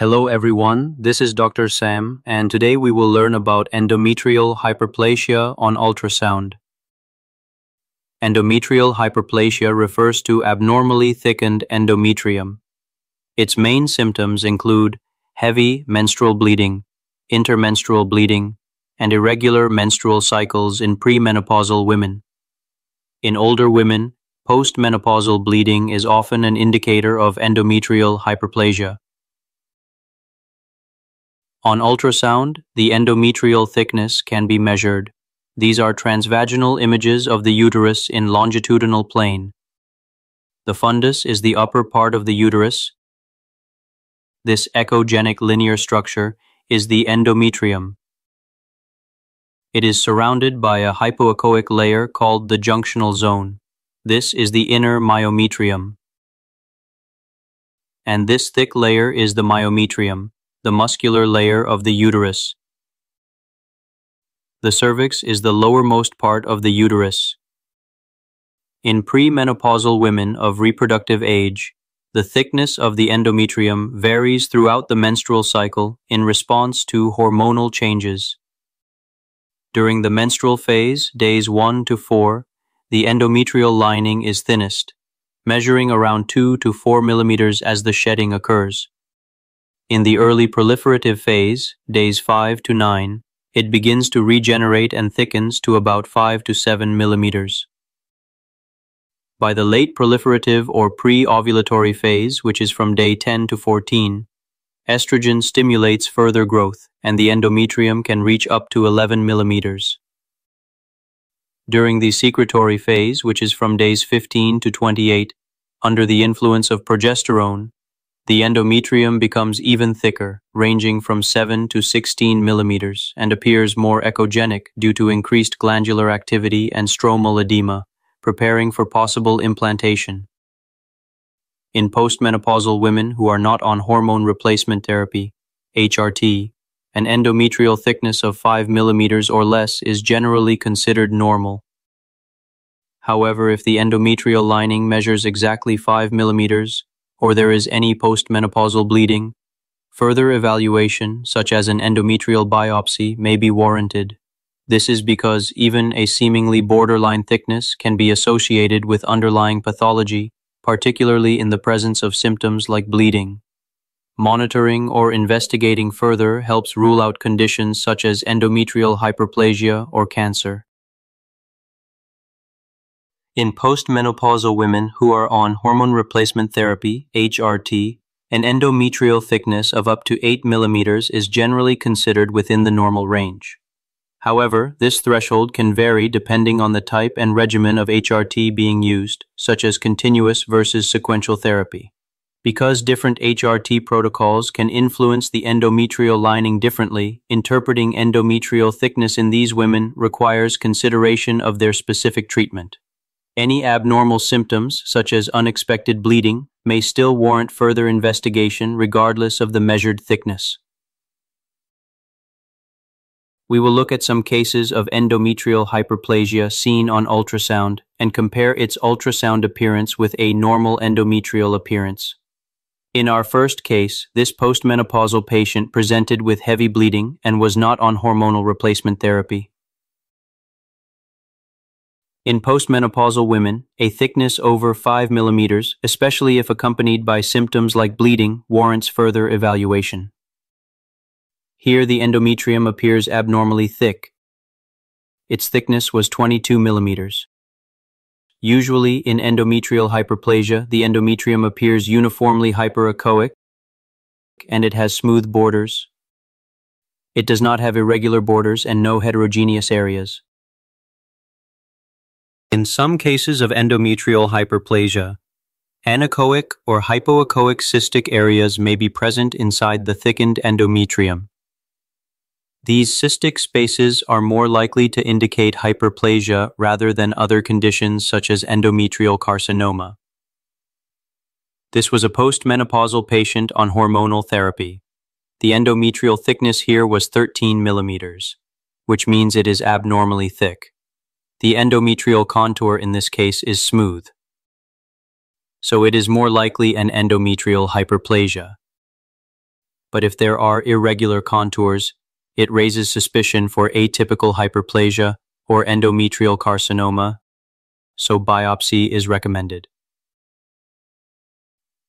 Hello everyone, this is Dr. Sam, and today we will learn about endometrial hyperplasia on ultrasound. Endometrial hyperplasia refers to abnormally thickened endometrium. Its main symptoms include heavy menstrual bleeding, intermenstrual bleeding, and irregular menstrual cycles in premenopausal women. In older women, postmenopausal bleeding is often an indicator of endometrial hyperplasia. On ultrasound, the endometrial thickness can be measured. These are transvaginal images of the uterus in longitudinal plane. The fundus is the upper part of the uterus. This echogenic linear structure is the endometrium. It is surrounded by a hypoechoic layer called the junctional zone. This is the inner myometrium. And this thick layer is the myometrium the muscular layer of the uterus. The cervix is the lowermost part of the uterus. In premenopausal women of reproductive age, the thickness of the endometrium varies throughout the menstrual cycle in response to hormonal changes. During the menstrual phase, days 1 to 4, the endometrial lining is thinnest, measuring around 2 to 4 millimeters as the shedding occurs. In the early proliferative phase, days 5 to 9, it begins to regenerate and thickens to about 5 to 7 millimeters. By the late proliferative or pre-ovulatory phase, which is from day 10 to 14, estrogen stimulates further growth and the endometrium can reach up to 11 millimeters. During the secretory phase, which is from days 15 to 28, under the influence of progesterone, the endometrium becomes even thicker, ranging from 7 to 16 millimeters, and appears more echogenic due to increased glandular activity and stromal edema, preparing for possible implantation. In postmenopausal women who are not on hormone replacement therapy, HRT, an endometrial thickness of 5 millimeters or less is generally considered normal. However, if the endometrial lining measures exactly 5 millimeters, or there is any postmenopausal bleeding, further evaluation, such as an endometrial biopsy, may be warranted. This is because even a seemingly borderline thickness can be associated with underlying pathology, particularly in the presence of symptoms like bleeding. Monitoring or investigating further helps rule out conditions such as endometrial hyperplasia or cancer. In postmenopausal women who are on hormone replacement therapy, HRT, an endometrial thickness of up to 8 millimeters is generally considered within the normal range. However, this threshold can vary depending on the type and regimen of HRT being used, such as continuous versus sequential therapy. Because different HRT protocols can influence the endometrial lining differently, interpreting endometrial thickness in these women requires consideration of their specific treatment. Any abnormal symptoms, such as unexpected bleeding, may still warrant further investigation regardless of the measured thickness. We will look at some cases of endometrial hyperplasia seen on ultrasound and compare its ultrasound appearance with a normal endometrial appearance. In our first case, this postmenopausal patient presented with heavy bleeding and was not on hormonal replacement therapy. In postmenopausal women, a thickness over 5 millimeters, especially if accompanied by symptoms like bleeding, warrants further evaluation. Here the endometrium appears abnormally thick. Its thickness was 22 millimeters. Usually in endometrial hyperplasia, the endometrium appears uniformly hyperechoic and it has smooth borders. It does not have irregular borders and no heterogeneous areas. In some cases of endometrial hyperplasia, anechoic or hypoechoic cystic areas may be present inside the thickened endometrium. These cystic spaces are more likely to indicate hyperplasia rather than other conditions such as endometrial carcinoma. This was a postmenopausal patient on hormonal therapy. The endometrial thickness here was 13 millimeters, which means it is abnormally thick. The endometrial contour in this case is smooth. So it is more likely an endometrial hyperplasia. but if there are irregular contours, it raises suspicion for atypical hyperplasia or endometrial carcinoma, so biopsy is recommended.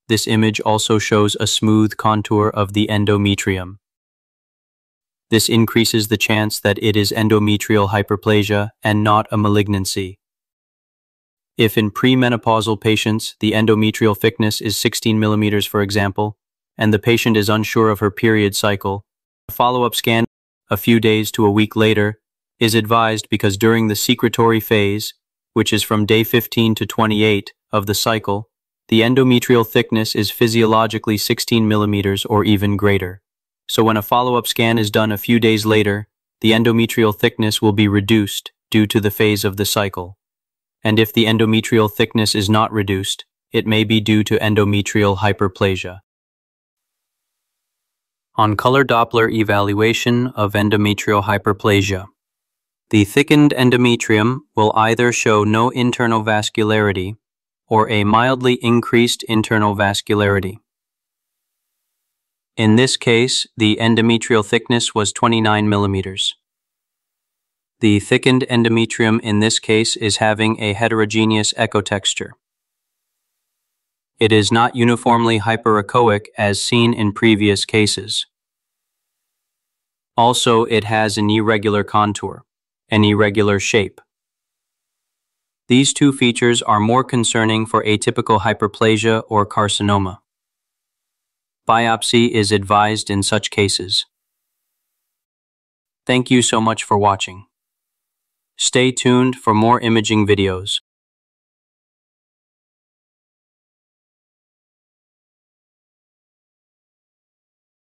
This image also shows a smooth contour of the endometrium. This increases the chance that it is endometrial hyperplasia and not a malignancy. If in premenopausal patients the endometrial thickness is 16 millimeters, for example, and the patient is unsure of her period cycle, a follow-up scan a few days to a week later is advised because during the secretory phase, which is from day 15 to 28 of the cycle, the endometrial thickness is physiologically 16 millimeters or even greater. So when a follow-up scan is done a few days later, the endometrial thickness will be reduced due to the phase of the cycle. And if the endometrial thickness is not reduced, it may be due to endometrial hyperplasia. On color Doppler evaluation of endometrial hyperplasia. The thickened endometrium will either show no internal vascularity or a mildly increased internal vascularity. In this case, the endometrial thickness was 29 millimeters. The thickened endometrium in this case is having a heterogeneous echotexture. It is not uniformly hyperechoic as seen in previous cases. Also, it has an irregular contour, an irregular shape. These two features are more concerning for atypical hyperplasia or carcinoma. Biopsy is advised in such cases. Thank you so much for watching. Stay tuned for more imaging videos.